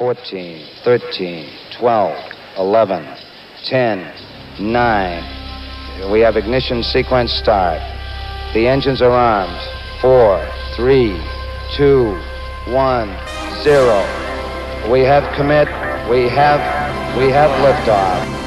14, 13, 12, 11, 10, 9. We have ignition sequence start. The engines are armed. Four, three, two, one, zero. We have commit. We have we have liftoff.